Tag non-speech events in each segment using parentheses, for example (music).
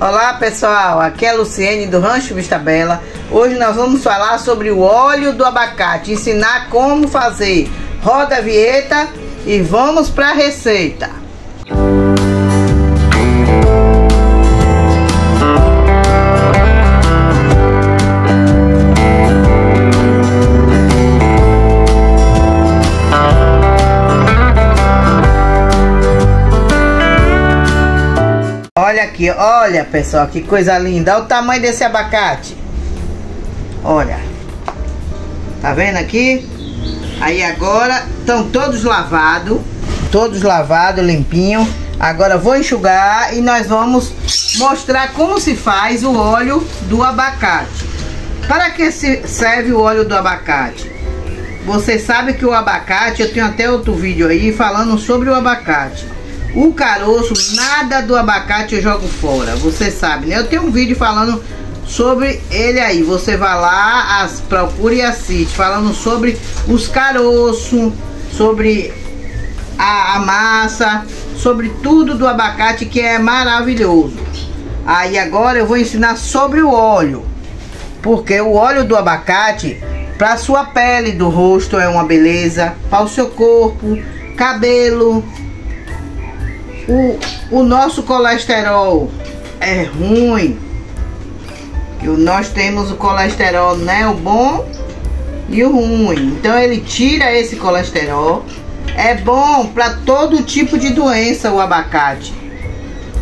Olá pessoal, aqui é a Luciene do Rancho Vista Bela. Hoje nós vamos falar sobre o óleo do abacate, ensinar como fazer. Roda a vinheta e vamos para a receita. Olha aqui, olha pessoal, que coisa linda. Olha o tamanho desse abacate. Olha. Tá vendo aqui? Aí agora estão todos lavados. Todos lavados, limpinho. Agora vou enxugar e nós vamos mostrar como se faz o óleo do abacate. Para que serve o óleo do abacate? Você sabe que o abacate, eu tenho até outro vídeo aí falando sobre o abacate. O caroço, nada do abacate eu jogo fora. Você sabe, né? Eu tenho um vídeo falando sobre ele aí. Você vai lá, as, procure e assiste. Falando sobre os caroços, sobre a, a massa, sobre tudo do abacate que é maravilhoso. Aí agora eu vou ensinar sobre o óleo. Porque o óleo do abacate, para sua pele do rosto é uma beleza, para o seu corpo, cabelo, o, o nosso colesterol é ruim. Que nós temos o colesterol, né? O bom e o ruim. Então ele tira esse colesterol. É bom para todo tipo de doença o abacate.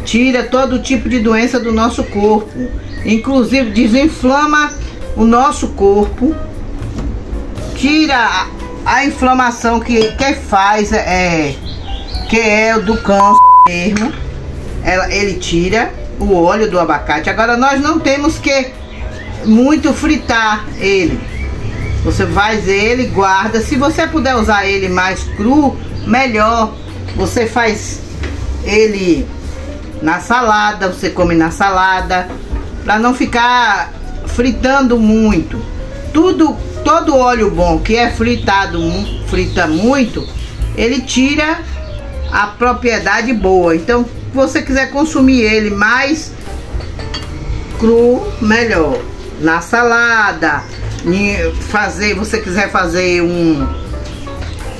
Tira todo tipo de doença do nosso corpo. Inclusive desinflama o nosso corpo. Tira a, a inflamação que, que faz é que é do câncer mesmo. Ela, ele tira o óleo do abacate. Agora nós não temos que muito fritar ele. Você faz ele, guarda. Se você puder usar ele mais cru, melhor. Você faz ele na salada, você come na salada, para não ficar fritando muito. Tudo, todo óleo bom que é fritado, frita muito, ele tira a propriedade boa. Então, se você quiser consumir ele mais cru, melhor. Na salada, fazer, você quiser fazer um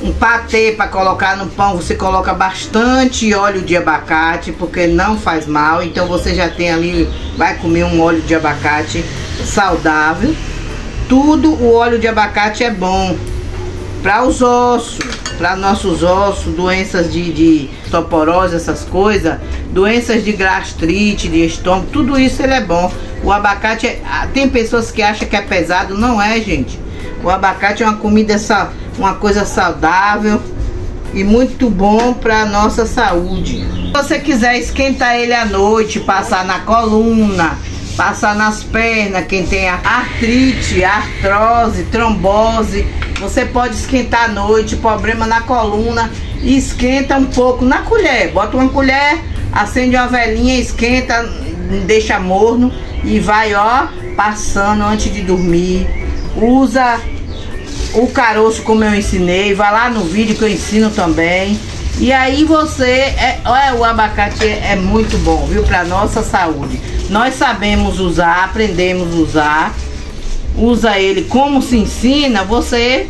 um patê para colocar no pão, você coloca bastante óleo de abacate, porque não faz mal. Então você já tem ali, vai comer um óleo de abacate saudável. Tudo o óleo de abacate é bom para os ossos para nossos ossos, doenças de, de toporose, essas coisas, doenças de gastrite, de estômago, tudo isso ele é bom. O abacate, é, ah, tem pessoas que acham que é pesado, não é, gente. O abacate é uma comida, uma coisa saudável e muito bom para nossa saúde. Se você quiser esquentar ele à noite, passar na coluna, passar nas pernas, quem tem artrite, artrose, trombose, você pode esquentar à noite, problema na coluna, esquenta um pouco na colher. Bota uma colher, acende uma velinha, esquenta, deixa morno e vai, ó, passando antes de dormir. Usa o caroço como eu ensinei, vai lá no vídeo que eu ensino também. E aí você, é, o abacate é, é muito bom, viu, para nossa saúde. Nós sabemos usar, aprendemos a usar usa ele como se ensina, você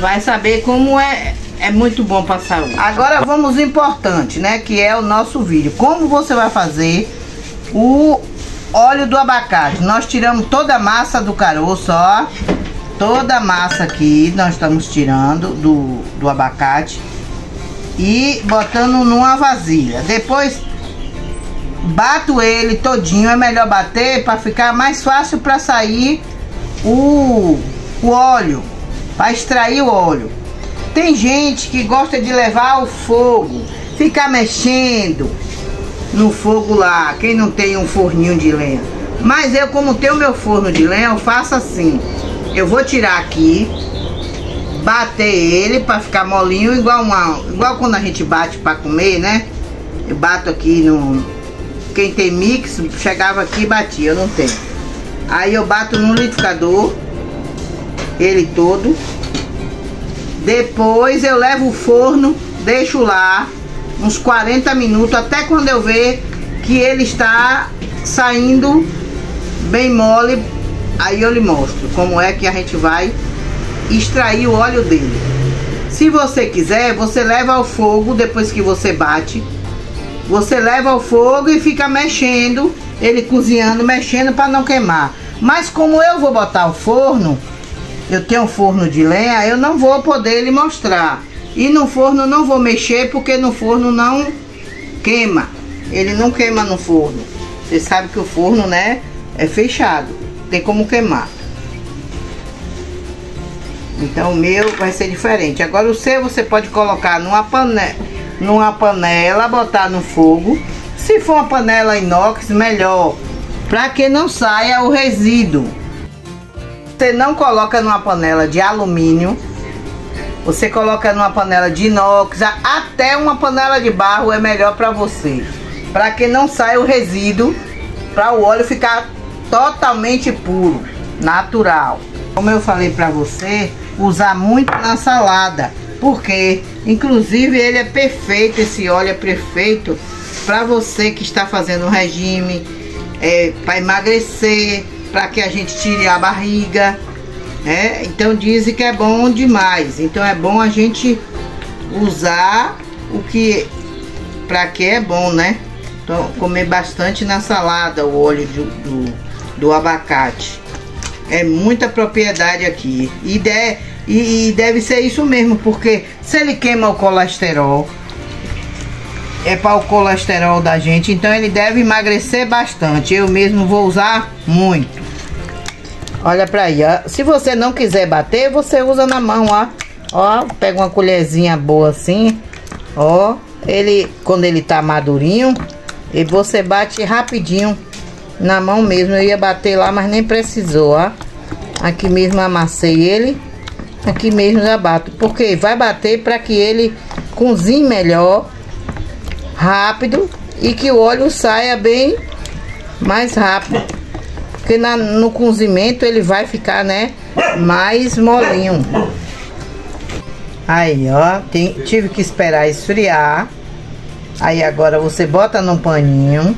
vai saber como é, é muito bom para a saúde. Agora vamos importante, né? Que é o nosso vídeo. Como você vai fazer o óleo do abacate. Nós tiramos toda a massa do caroço, ó. Toda a massa aqui nós estamos tirando do, do abacate e botando numa vasilha. Depois bato ele todinho, é melhor bater para ficar mais fácil para sair o, o óleo, para extrair o óleo. Tem gente que gosta de levar o fogo, ficar mexendo no fogo lá, quem não tem um forninho de lenha. Mas eu, como tenho meu forno de lenha, eu faço assim. Eu vou tirar aqui, bater ele para ficar molinho, igual, uma, igual quando a gente bate para comer, né? Eu bato aqui no... Quem tem mix, chegava aqui e batia, eu não tenho. Aí eu bato no liquidificador, ele todo. Depois eu levo o forno, deixo lá uns 40 minutos, até quando eu ver que ele está saindo bem mole, aí eu lhe mostro como é que a gente vai extrair o óleo dele. Se você quiser, você leva ao fogo depois que você bate. Você leva ao fogo e fica mexendo, ele cozinhando, mexendo para não queimar. Mas como eu vou botar o forno, eu tenho um forno de lenha, eu não vou poder lhe mostrar. E no forno não vou mexer porque no forno não queima. Ele não queima no forno. Você sabe que o forno, né, é fechado. Tem como queimar. Então o meu vai ser diferente. Agora o seu você pode colocar numa panela, numa panela, botar no fogo. Se for uma panela inox, melhor, para que não saia o resíduo. Você não coloca numa panela de alumínio, você coloca numa panela de inox, até uma panela de barro é melhor para você, para que não saia o resíduo, para o óleo ficar totalmente puro, natural. Como eu falei para você, usar muito na salada, porque inclusive ele é perfeito, esse óleo é perfeito para você que está fazendo regime, é, para emagrecer, para que a gente tire a barriga. É, então dizem que é bom demais. Então é bom a gente usar o que para que é bom, né? Então, comer bastante na salada o óleo do, do, do abacate. É muita propriedade aqui. E, de, e, e deve ser isso mesmo, porque se ele queima o colesterol, é para o colesterol da gente, então ele deve emagrecer bastante. Eu mesmo vou usar muito. Olha para aí, ó. Se você não quiser bater, você usa na mão, ó. Ó, pega uma colherzinha boa assim, ó. Ele, quando ele tá madurinho, e você bate rapidinho na mão mesmo. Eu ia bater lá, mas nem precisou, ó. Aqui mesmo amassei ele. Aqui mesmo já bato. Porque vai bater para que ele cozinhe melhor, rápido e que o óleo saia bem mais rápido. Porque na, no cozimento ele vai ficar, né, mais molinho. Aí, ó, tem, tive que esperar esfriar. Aí agora você bota num paninho.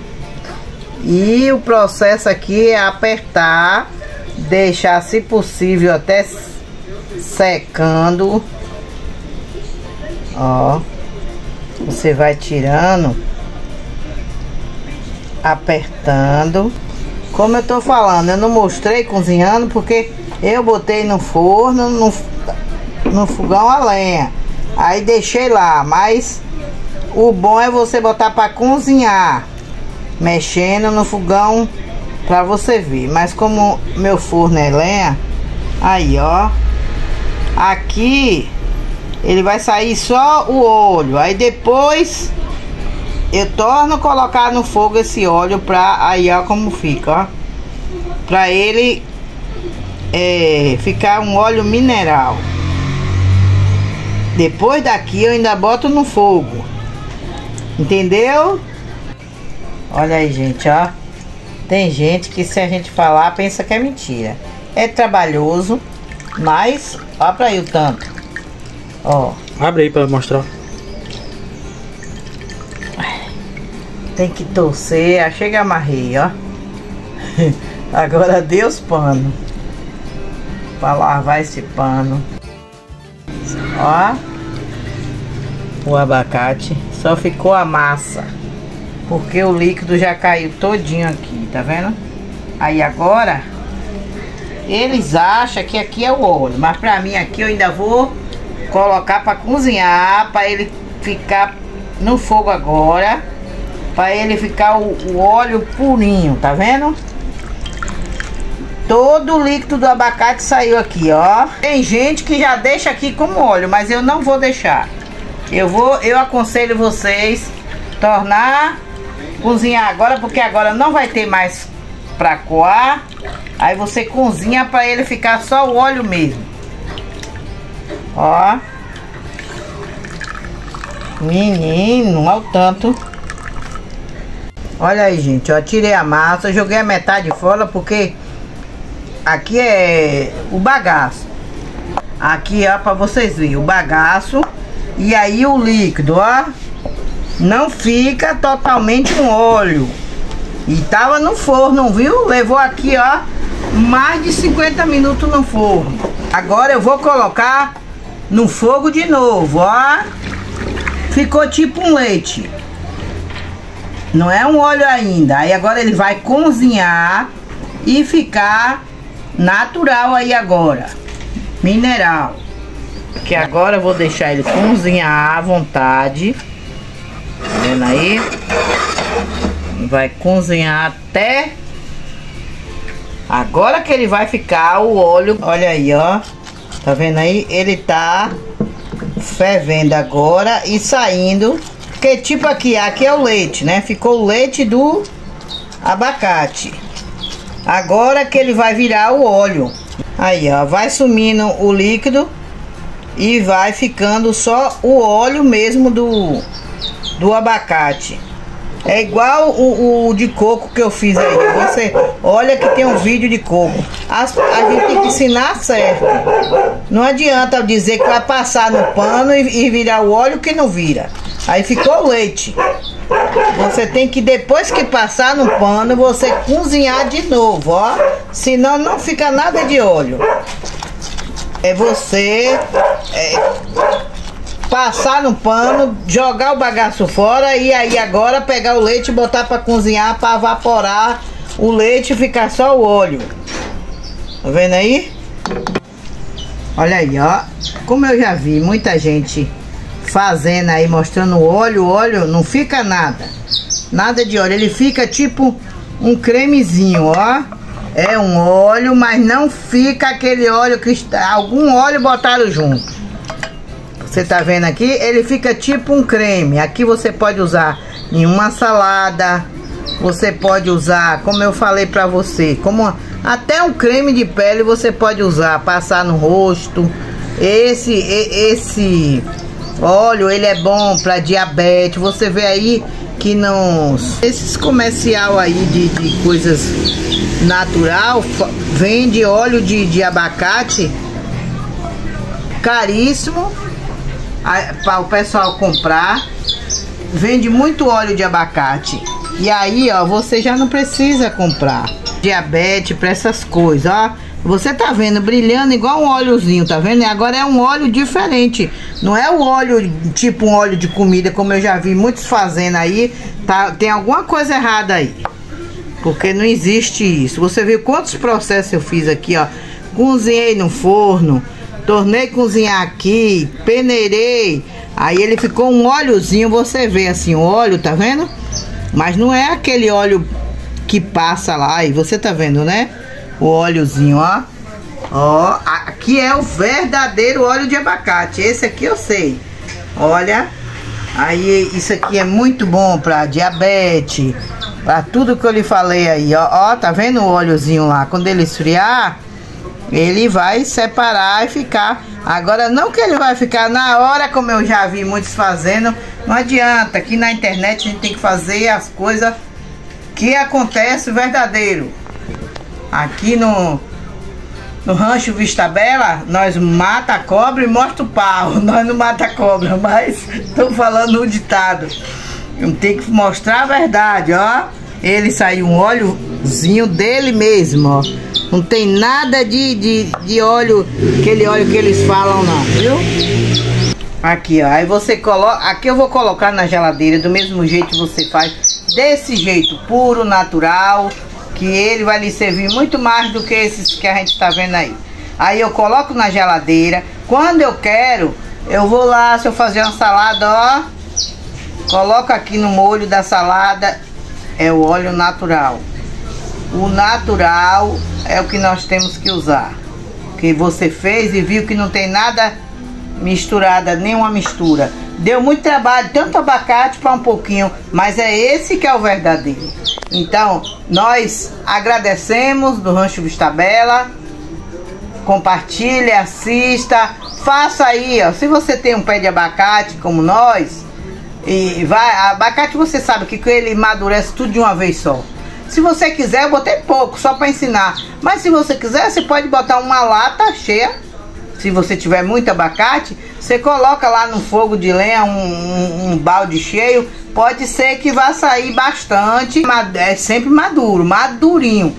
E o processo aqui é apertar, deixar se possível até secando. Ó. Você vai tirando, apertando. Como eu tô falando, eu não mostrei cozinhando porque eu botei no forno, no, no fogão a lenha. Aí deixei lá, mas o bom é você botar para cozinhar, mexendo no fogão para você ver. Mas como meu forno é lenha, aí ó, aqui ele vai sair só o óleo. Aí depois eu torno a colocar no fogo esse óleo pra aí ó como fica, ó. Pra ele é, ficar um óleo mineral. Depois daqui eu ainda boto no fogo. Entendeu? Olha aí, gente, ó. Tem gente que se a gente falar, pensa que é mentira. É trabalhoso, mas ó pra aí o tanto. Ó. Abre aí pra mostrar. Tem que torcer. Achei que amarrei, ó. (laughs) Agora deu os pano. Pra lavar esse pano. Ó o abacate, só ficou a massa. Porque o líquido já caiu todinho aqui, tá vendo? Aí agora, eles acham que aqui é o óleo, mas pra mim aqui eu ainda vou colocar pra cozinhar, pra ele ficar no fogo agora, pra ele ficar o, o óleo purinho, tá vendo? Todo o líquido do abacate saiu aqui, ó. Tem gente que já deixa aqui como óleo, mas eu não vou deixar. Eu vou, eu aconselho vocês tornar cozinhar agora, porque agora não vai ter mais pra coar. Aí você cozinha para ele ficar só o óleo mesmo. Ó. Menino, olha o tanto. Olha aí, gente, ó, tirei a massa, joguei a metade fora porque aqui é o bagaço. Aqui, ó, para vocês verem, o bagaço e aí o líquido, ó, não fica totalmente um óleo. E tava no forno, viu? Levou aqui, ó, mais de 50 minutos no forno. Agora eu vou colocar no fogo de novo, ó. Ficou tipo um leite. Não é um óleo ainda. Aí agora ele vai cozinhar e ficar natural aí agora. Mineral. Que agora eu vou deixar ele cozinhar à vontade. Tá vendo aí? Vai cozinhar até... Agora que ele vai ficar o óleo... Olha aí, ó. Tá vendo aí? Ele tá fervendo agora e saindo. Que tipo aqui, aqui é o leite, né? Ficou o leite do abacate. Agora que ele vai virar o óleo. Aí, ó, vai sumindo o líquido e vai ficando só o óleo mesmo do, do abacate. É igual o, o, de coco que eu fiz aí. Você olha que tem um vídeo de coco. As, a gente tem que ensinar certo. Não adianta dizer que vai passar no pano e, e virar o óleo que não vira. Aí ficou leite. Você tem que, depois que passar no pano, você cozinhar de novo, ó. Senão não fica nada de óleo. É você é, passar no pano, jogar o bagaço fora e aí agora pegar o leite e botar para cozinhar, para evaporar o leite e ficar só o óleo. Tá vendo aí? Olha aí, ó. Como eu já vi muita gente fazendo aí, mostrando óleo, óleo não fica nada. Nada de óleo, ele fica tipo um cremezinho, ó. É um óleo, mas não fica aquele óleo que está, algum óleo botaram junto. Você tá vendo aqui? Ele fica tipo um creme. Aqui você pode usar em uma salada. Você pode usar, como eu falei pra você, como até um creme de pele você pode usar, passar no rosto. Esse esse óleo, ele é bom para diabetes. Você vê aí que não esses comercial aí de, de coisas natural vende óleo de, de abacate caríssimo para o pessoal comprar. Vende muito óleo de abacate. E aí, ó, você já não precisa comprar diabetes para essas coisas, ó. Você tá vendo brilhando igual um óleozinho, tá vendo? E agora é um óleo diferente. Não é o óleo tipo um óleo de comida, como eu já vi muitos fazendo aí. Tá, tem alguma coisa errada aí. Porque não existe isso. Você viu quantos processos eu fiz aqui, ó. Cozinhei no forno, tornei cozinhar aqui, peneirei. Aí ele ficou um óleozinho, você vê assim, o óleo, tá vendo? Mas não é aquele óleo que passa lá e você tá vendo, né? O óleozinho, ó. Ó, aqui é o verdadeiro óleo de abacate. Esse aqui eu sei. Olha. Aí isso aqui é muito bom para diabetes, para tudo que eu lhe falei aí, ó. Ó, tá vendo o óleozinho lá? Quando ele esfriar, ele vai separar e ficar. Agora, não que ele vai ficar na hora, como eu já vi muitos fazendo. Não adianta. Aqui na internet a gente tem que fazer as coisas que acontece verdadeiro. Aqui no, no rancho Vista Bela, nós mata a cobra e mostra o pau. (laughs) Nós não mata a cobra, mas estou falando o ditado. Tem que mostrar a verdade, ó. Ele saiu um óleozinho dele mesmo, ó. Não tem nada de, de, de óleo, aquele óleo que eles falam não, viu? Aqui, ó. Aí você coloca. Aqui eu vou colocar na geladeira do mesmo jeito que você faz. Desse jeito, puro, natural. Que ele vai lhe servir muito mais do que esses que a gente tá vendo aí. Aí eu coloco na geladeira. Quando eu quero, eu vou lá, se eu fazer uma salada, ó. Coloco aqui no molho da salada. É o óleo natural. O natural é o que nós temos que usar. Que você fez e viu que não tem nada misturada, nenhuma mistura. Deu muito trabalho, tanto abacate para um pouquinho, mas é esse que é o verdadeiro. Então, nós agradecemos do Rancho Vista Bela. Compartilhe, assista, faça aí, ó. Se você tem um pé de abacate como nós, e vai, abacate você sabe que ele amadurece tudo de uma vez só. Se você quiser, eu botei pouco, só para ensinar. Mas se você quiser, você pode botar uma lata cheia. se você tiver muito abacate, você coloca lá no fogo de lenha um, um, um balde cheio, pode ser que vá sair bastante, é sempre maduro, madurinho.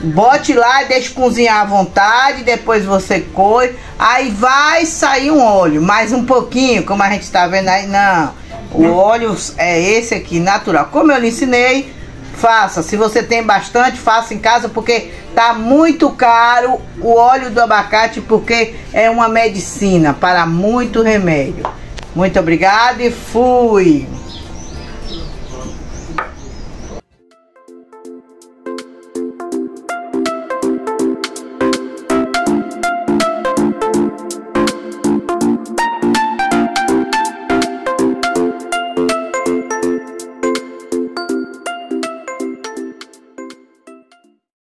Bote lá deixe cozinhar à vontade, depois você coe, aí vai sair um óleo, mais um pouquinho, como a gente está vendo aí, não. O óleo é esse aqui, natural. Como eu lhe ensinei, faça. Se você tem bastante, faça em casa, porque tá muito caro o óleo do abacate, porque é uma medicina para muito remédio. Muito obrigada e fui!